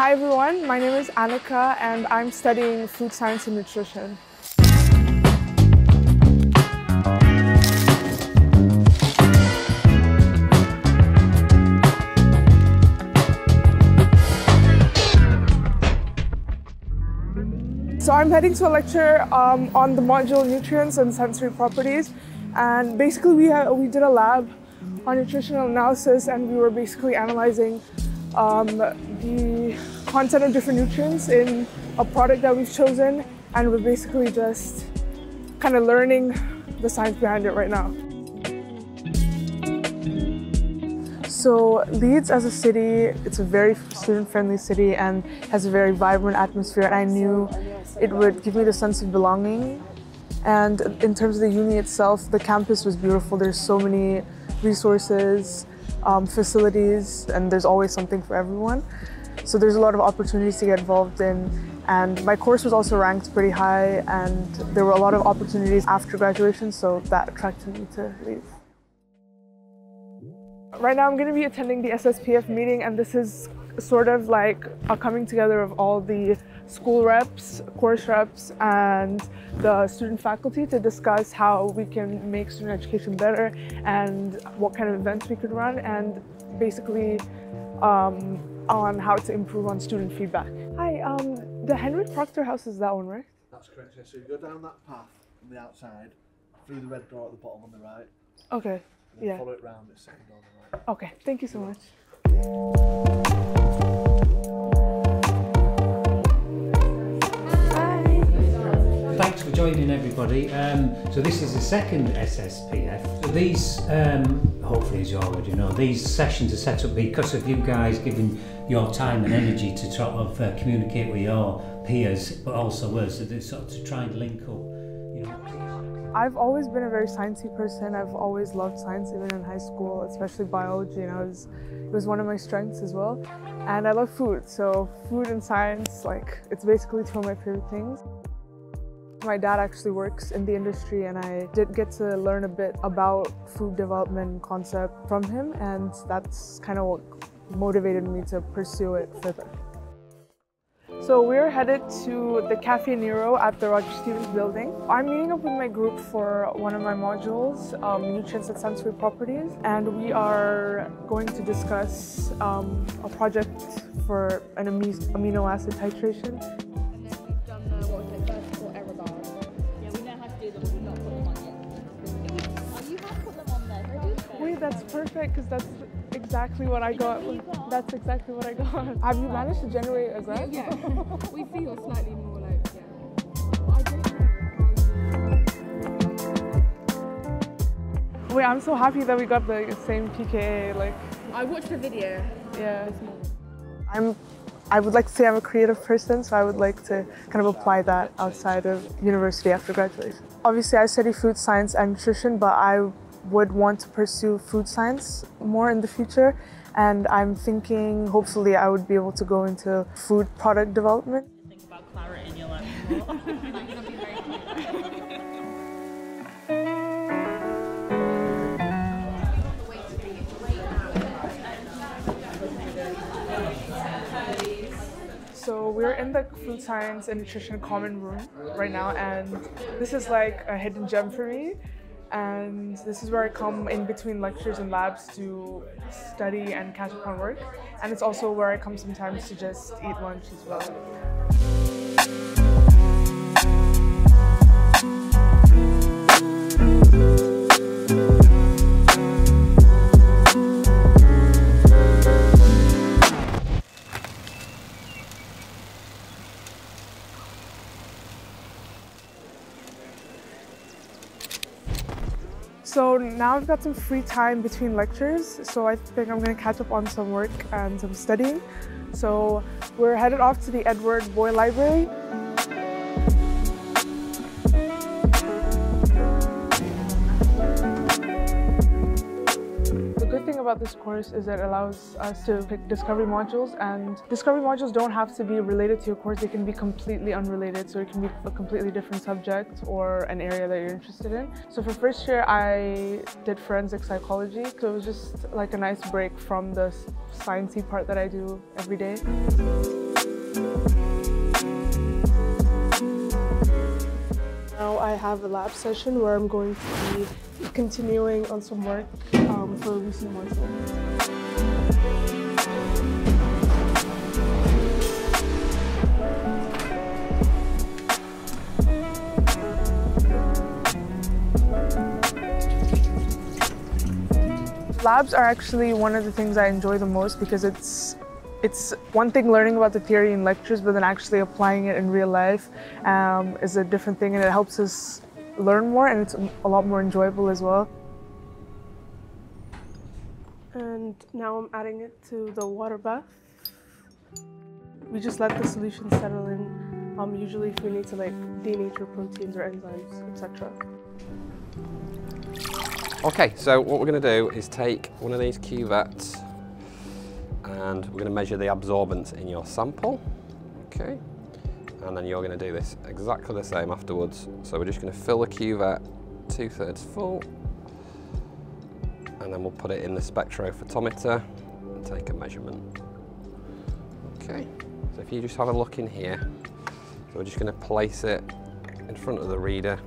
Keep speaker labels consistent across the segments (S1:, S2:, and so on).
S1: Hi everyone, my name is Annika and I'm studying food science and nutrition. So I'm heading to a lecture um, on the module nutrients and sensory properties and basically we, we did a lab on nutritional analysis and we were basically analyzing um, the content of different nutrients in a product that we've chosen and we're basically just kind of learning the science behind it right now. So Leeds as a city, it's a very student-friendly city and has a very vibrant atmosphere and I knew it would give me the sense of belonging. And in terms of the uni itself, the campus was beautiful. There's so many resources, um, facilities, and there's always something for everyone. So there's a lot of opportunities to get involved in. And my course was also ranked pretty high, and there were a lot of opportunities after graduation, so that attracted me to Leeds. Right now I'm going to be attending the SSPF meeting and this is sort of like a coming together of all the school reps, course reps, and the student faculty to discuss how we can make student education better and what kind of events we could run and basically um, on how to improve on student feedback. Hi, um, the Henry Proctor House is that one, right?
S2: That's correct, yeah. So you go down that path from the outside, through the red door at the bottom on the right,
S1: Okay, yeah.
S2: follow it round this second door on the right.
S1: Okay, thank you so much.
S3: Thanks for joining everybody. Um, so this is the second SSPF. These, um, hopefully as you already know, these sessions are set up because of you guys giving your time and energy to sort of uh, communicate with your peers, but also us, so sort of to try and link up.
S1: I've always been a very sciencey person. I've always loved science, even in high school, especially biology, and I was it was one of my strengths as well. And I love food, so food and science, like it's basically two of my favorite things. My dad actually works in the industry, and I did get to learn a bit about food development concept from him, and that's kind of what motivated me to pursue it further. So we're headed to the Caffè Nero at the Roger Stevens building. I'm meeting up with my group for one of my modules, um, Nutrients and Sensory Properties, and we are going to discuss um, a project for an ami- amino acid titration. Wait, that's perfect because that's exactly what I got.
S4: what you got?
S1: That's exactly what I got. Have you managed to generate a graph?
S4: Yeah, we feel slightly more like, yeah. I don't know how you...
S1: Wait, I'm so happy that we got the same pKa. Like,
S4: I watched the video
S1: yeah.
S4: this morning.
S1: I'm I would like to say I'm a creative person, so I would like to kind of apply that outside of university after graduation. Obviously, I study food science and nutrition, but I would want to pursue food science more in the future. And I'm thinking hopefully I would be able to go into food product development.
S5: think about you're
S1: So we're in the food science and nutrition common room right now, and this is like a hidden gem for me. And this is where I come in between lectures and labs to study and catch up on work. And it's also where I come sometimes to just eat lunch as well. So now I've got some free time between lectures, so I think I'm going to catch up on some work and some studying. So we're headed off to the Edward Boyle Library. about this course is it allows us to pick discovery modules and discovery modules don't have to be related to your course. They can be completely unrelated. So it can be a completely different subject or an area that you're interested in. So for first year, I did forensic psychology. So it was just like a nice break from the sciencey part that I do every day. Now I have a lab session where I'm going to be continuing on some work um, for Lucy module. Labs are actually one of the things I enjoy the most because it's it's one thing learning about the theory in lectures, but then actually applying it in real life um, is a different thing, and it helps us learn more, and it's a lot more enjoyable as well. And now I'm adding it to the water bath. We just let the solution settle in. Um, usually, if we need to like denature proteins or enzymes, etc.
S5: Okay, so what we're going to do is take one of these cuvettes and we're going to measure the absorbance in your sample. Okay, and then you're going to do this exactly the same afterwards. So we're just going to fill the cuvette two thirds full and then we'll put it in the spectrophotometer and take a measurement. Okay, so if you just have a look in here, so we're just going to place it in front of the reader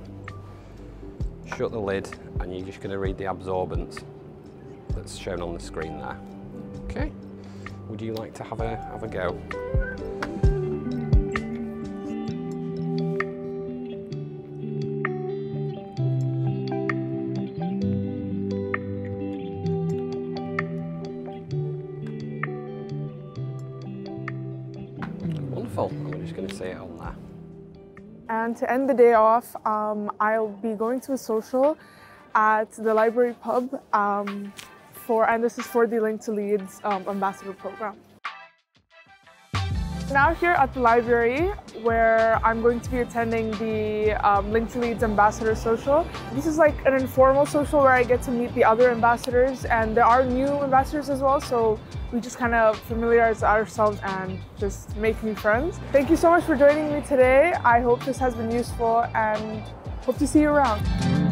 S5: shut the lid and you're just going to read the absorbance that's shown on the screen there. Okay, would you like to have a, have a go? Just going to see it on.
S1: And to end the day off, um, I'll be going to a social at the library pub um, for, and this is for the Link to Leeds um, ambassador program. Now here at the library, where I'm going to be attending the um, Link to Leeds Ambassador Social. This is like an informal social where I get to meet the other ambassadors, and there are new ambassadors as well, so we just kind of familiarize ourselves and just make new friends. Thank you so much for joining me today. I hope this has been useful and hope to see you around.